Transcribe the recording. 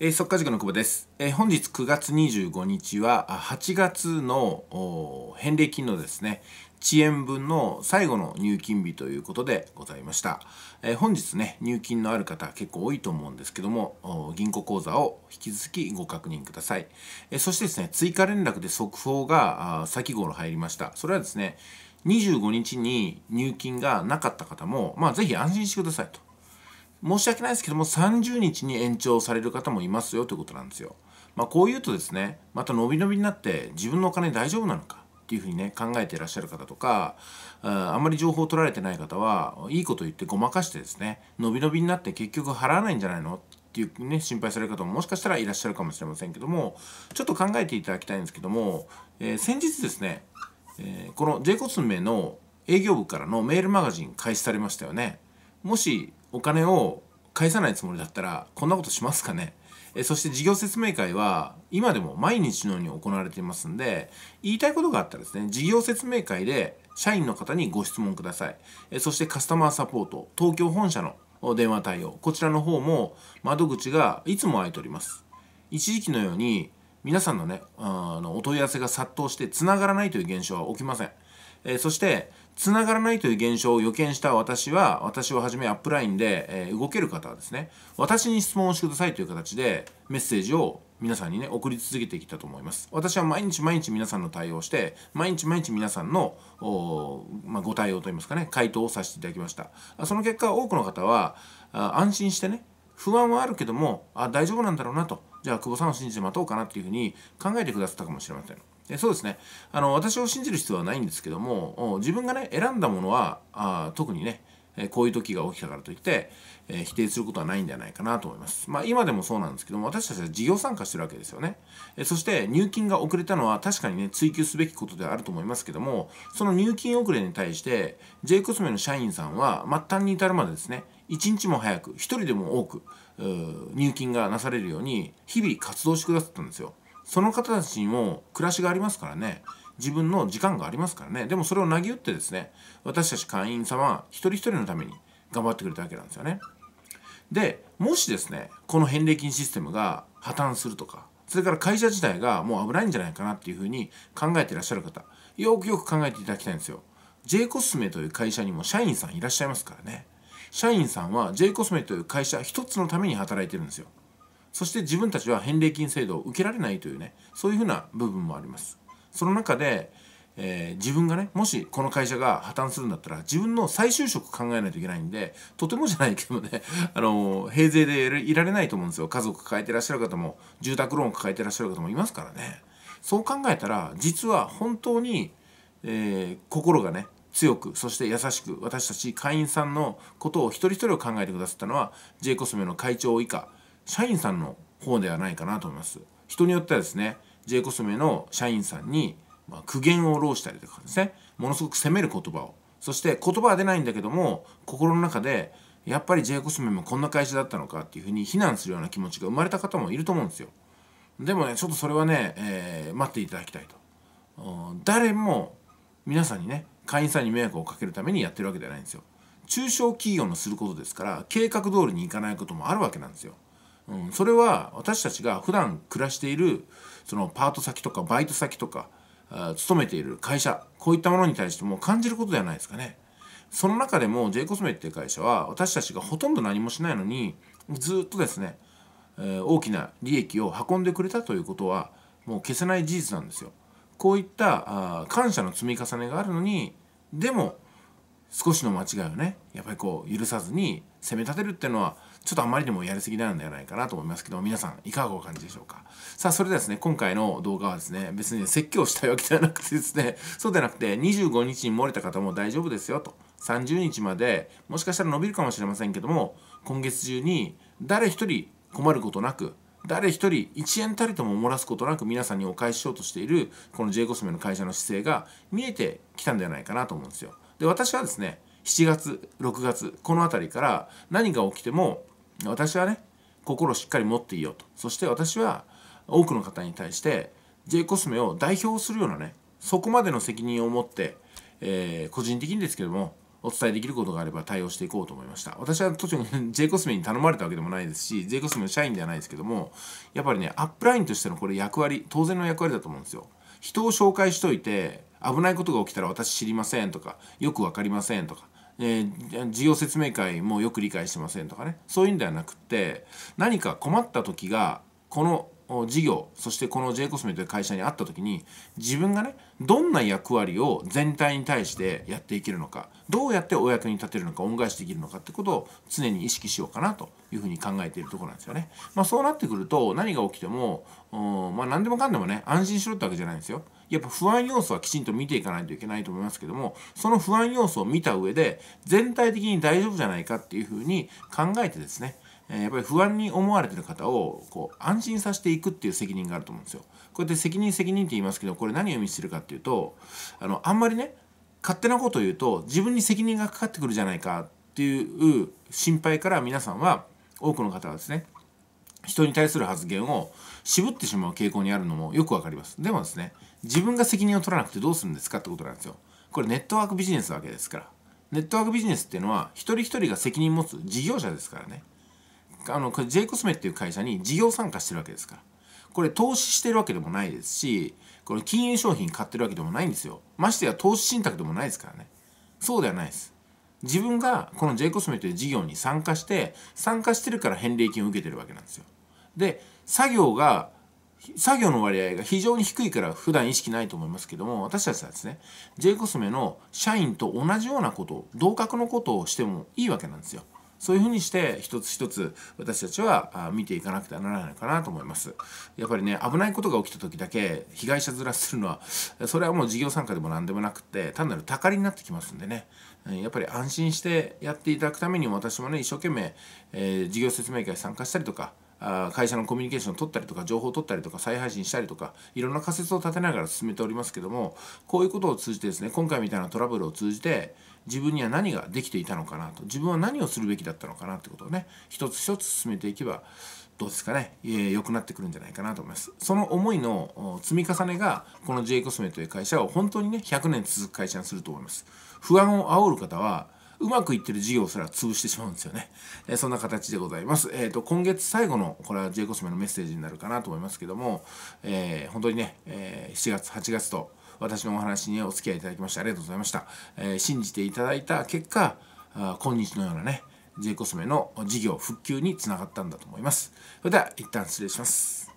えー、速稼塾の久保です、えー、本日9月25日は8月の返礼金のですね遅延分の最後の入金日ということでございました、えー、本日ね入金のある方結構多いと思うんですけども銀行口座を引き続きご確認ください、え、そしてですね追加連絡で速報が先頃入りました。それはですね25日に入金がなかった方もまあぜひ安心してくださいと。申し訳ないですけども30日に延長される方もいますよということなんですよ。まあ、こう言うとですねまた伸び伸びになって自分のお金大丈夫なのかっていうふうにね考えていらっしゃる方とかあんまり情報を取られてない方はいいこと言ってごまかしてですね伸び伸びになって結局払わないんじゃないのっていうね心配される方ももしかしたらいらっしゃるかもしれませんけどもちょっと考えていただきたいんですけども、えー、先日ですね、えー、この J コスメの営業部からのメールマガジン開始されましたよね。もしお金を返さないつもりだったらこんなことしますかね？えそして事業説明会は今でも毎日のように行われていますんで言いたいことがあったらですね事業説明会で社員の方にご質問ください。えそしてカスタマーサポート東京本社の電話対応こちらの方も窓口がいつも空いております。一時期のように皆さんのねあのお問い合わせが殺到してつながらないという現象は起きません。え、そしてつながらないという現象を予見した私は私をはじめアップラインで、えー、動ける方はですね私に質問をしてくださいという形でメッセージを皆さんにね送り続けてきたと思います。私は毎日毎日皆さんの対応をして毎日毎日皆さんのまあ、ご対応といいますかね回答をさせていただきました。その結果多くの方は安心してね不安はあるけどもあ大丈夫なんだろうなと。じゃあ久保さんを信じて待とうかなっていうふうに考えてくださったかもしれません。そうですねあの私を信じる必要はないんですけども自分がね選んだものはあ特にねこういう時が起きたからといって、えー、否定することはないんではないかなと思います。まあ今でもそうなんですけども私たちは事業参加してるわけですよね。えー、そして入金が遅れたのは確かにね追求すべきことではあると思いますけどもその入金遅れに対して J コスメの社員さんは末端に至るまでですね一日も早く一人でも多く入金がなされるように日々活動してくださったんですよ。その方たちにも暮らしがありますからね自分の時間がありますからねでもそれをなぎ打ってですね私たち会員様一人一人のために頑張ってくれたわけなんですよね。でもしですねこの返礼金システムが破綻するとかそれから会社自体がもう危ないんじゃないかなっていうふうに考えていらっしゃる方よくよく考えていただきたいんですよ。J コスメという会社にも社員さんいらっしゃいますからね。社員さんは J コスメという会社一つのために働いてるんですよ。そして自分たちは返礼金制度を受けられないというねそういうふうな部分もあります。その中で、えー、自分がねもしこの会社が破綻するんだったら自分の再就職考えないといけないんでとてもじゃないけどね あの平税でいられないと思うんですよ。家族抱えてらっしゃる方も住宅ローン抱えてらっしゃる方もいますからね。そう考えたら実は本当に、えー、心がね強くそして優しく私たち会員さんのことを一人一人を考えてくださったのは J コスメの会長以下社員さんの方ではないかなと思います。人によってはですね J コスメの社員さんに、まあ、苦言を漏したりとかですねものすごく責める言葉をそして言葉は出ないんだけども心の中でやっぱり J コスメもこんな会社だったのかっていうふうに非難するような気持ちが生まれた方もいると思うんですよ。でもねちょっとそれはね、えー、待っていただきたいと。誰も皆さんにね会員さんに迷惑をかけるためにやってるわけではないんですよ。中小企業のすることですから計画通りにいかないこともあるわけなんですよ。うん、それは私たちが普段暮らしているそのパート先とかバイト先とか勤めている会社こういったものに対しても感じることではないですかね。その中でも J コスメっていう会社は私たちがほとんど何もしないのにずっとですね、え、大きな利益を運んでくれたということはもう消せない事実なんですよ。こういったあ感謝の積み重ねがあるのにでも少しの間違いをねやっぱりこう許さずに責め立てるっていうのはちょっとあまりにもやりすぎなんではないかなと思いますけど皆さんいかがお感じでしょうか？さあそれではですね今回の動画はですね別に説教したいわけではなくてですねそうではなくて25日に漏れた方も大丈夫ですよと30日までもしかしたら伸びるかもしれませんけども今月中に誰一人困ることなく誰一人1円たりとも漏らすことなく皆さんにお返ししようとしているこの J コスメの会社の姿勢が見えてきたんではないかなと思うんですよ。で私はですね7月6月この辺りから何が起きても私はね心をしっかり持っていようと。そして私は多くの方に対して J コスメを代表するようなねそこまでの責任を持って、えー、個人的にですけどもお伝えできることがあれば対応していこうと思いました。私は途中に J コスメに頼まれたわけでもないですし J コスメの社員ではないですけどもやっぱりねアップラインとしてのこれ役割当然の役割だと思うんですよ。人を紹介しといて危ないことが起きたら私知りませんとかよく分かりませんとかえー、事業説明会もよく理解してませんとかねそういうんではなくって何か困った時がこの事業そしてこの J コスメという会社にあった時に自分がねどんな役割を全体に対してやっていけるのかどうやってお役に立てるのか恩返しできるのかってことを常に意識しようかなというふうに考えているところなんですよね。まあ、そうなってくると何が起きてもまあ、何でもかんでもね安心しろってわけじゃないんですよ。やっぱ不安要素はきちんと見ていかないといけないと思いますけどもその不安要素を見た上で全体的に大丈夫じゃないかっていうふうに考えてですねやっぱり不安に思われてる方をこう安心させていくっていう責任があると思うんですよ。こうやって責任責任って言いますけどこれ何を意味してるかっていうとあのあんまりね勝手なことを言うと自分に責任がかかってくるじゃないかっていう心配から皆さんは多くの方はですね人に対する発言を渋ってしまう傾向にあるのもよくわかります。でもですね自分が責任を取らなくてどうするんですかってことなんですよ。これネットワークビジネスなわけですから。ネットワークビジネスっていうのは一人一人が責任を持つ事業者ですからね。あの J コスメっていう会社に事業参加してるわけですからこれ投資してるわけでもないですしこれ金融商品買ってるわけでもないんですよましてや投資信託でもないですからねそうではないです自分がこの J コスメという事業に参加して参加してるから返礼金を受けてるわけなんですよ。で作業が作業の割合が非常に低いから普段意識ないと思いますけども私たちはですね J コスメの社員と同じようなこと同格のことをしてもいいわけなんですよ。そういうふうにして一つ一つ私たちは見ていかなくてはならないのかなと思います。やっぱりね危ないことが起きた時だけ被害者面するのはそれはもう事業参加でも何でもなくて単なるたかりになってきますんでねやっぱり安心してやっていただくためにも私もね一生懸命、えー、事業説明会参加したりとか会社のコミュニケーションを取ったりとか情報を取ったりとか再配信したりとかいろんな仮説を立てながら進めておりますけどもこういうことを通じてですね今回みたいなトラブルを通じて自分には何ができていたのかなと自分は何をするべきだったのかなってことをね一つ一つ進めていけばどうですかね良くなってくるんじゃないかなと思います。その思いの積み重ねがこの J コスメという会社を本当にね100年続く会社にすると思います。不安を煽る方はうまくいってる事業すら潰してしまうんですよね。えー、そんな形でございます。えっ、ー、と、今月最後の、これは J コスメのメッセージになるかなと思いますけども、えー、本当にね、え7月、8月と、私のお話にお付き合いいただきましてありがとうございました。えー、信じていただいた結果、あ今日のようなね、J コスメの事業復旧につながったんだと思います。それでは一旦失礼します。